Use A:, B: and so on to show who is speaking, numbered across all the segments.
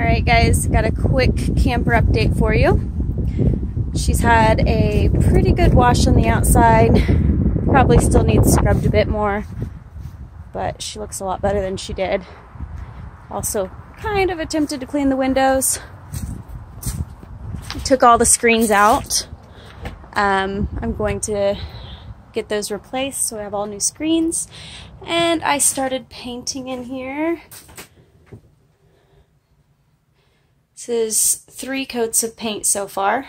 A: Alright guys, got a quick camper update for you. She's had a pretty good wash on the outside. Probably still needs scrubbed a bit more, but she looks a lot better than she did. Also kind of attempted to clean the windows. Took all the screens out. Um, I'm going to get those replaced so I have all new screens. And I started painting in here. This is three coats of paint so far.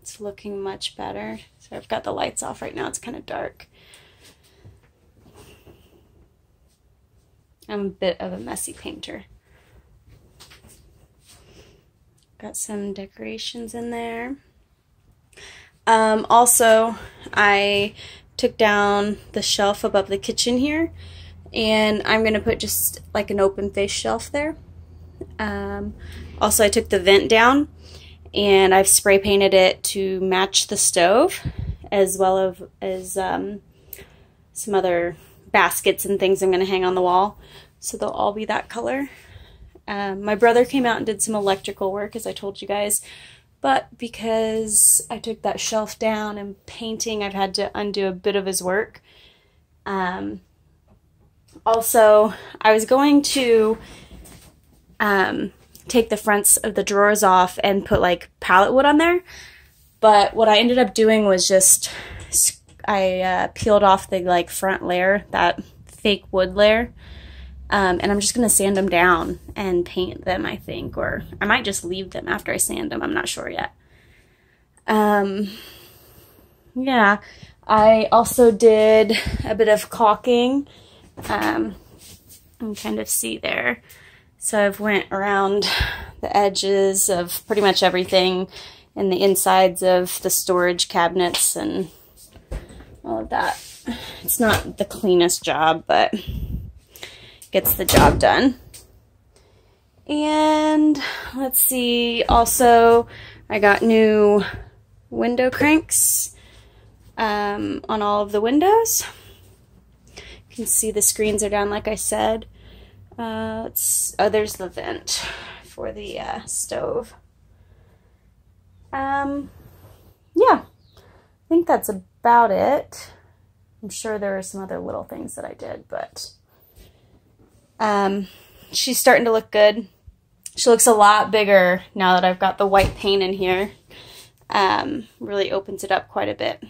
A: It's looking much better. So I've got the lights off right now. It's kind of dark. I'm a bit of a messy painter. Got some decorations in there. Um, also, I took down the shelf above the kitchen here and I'm going to put just like an open face shelf there. Um, also, I took the vent down and I've spray painted it to match the stove as well as, um, some other baskets and things I'm going to hang on the wall. So they'll all be that color. Um, my brother came out and did some electrical work, as I told you guys, but because I took that shelf down and painting, I've had to undo a bit of his work. Um, also, I was going to um, take the fronts of the drawers off and put like pallet wood on there. But what I ended up doing was just I uh, peeled off the like front layer, that fake wood layer. Um, and I'm just going to sand them down and paint them, I think. Or I might just leave them after I sand them. I'm not sure yet. Um, yeah. I also did a bit of caulking. Um, you can kind of see there. So I've went around the edges of pretty much everything and the insides of the storage cabinets and all of that. It's not the cleanest job, but gets the job done. And let's see, also I got new window cranks um, on all of the windows. You can see the screens are down like I said. Uh, oh, there's the vent for the uh, stove. Um, yeah, I think that's about it. I'm sure there are some other little things that I did, but um, she's starting to look good. She looks a lot bigger now that I've got the white paint in here. Um, really opens it up quite a bit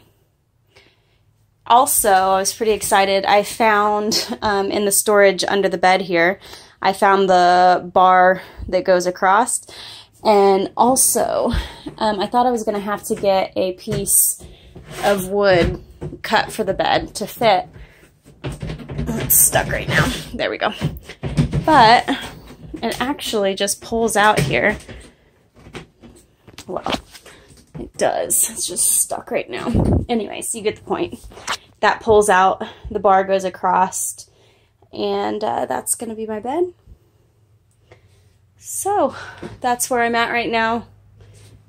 A: also, I was pretty excited. I found um, in the storage under the bed here, I found the bar that goes across. And also, um, I thought I was going to have to get a piece of wood cut for the bed to fit. It's stuck right now. There we go. But it actually just pulls out here. Well, does. It's just stuck right now. Anyways, you get the point. That pulls out, the bar goes across, and uh, that's going to be my bed. So, that's where I'm at right now.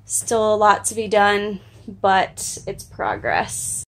A: Still a lot to be done, but it's progress.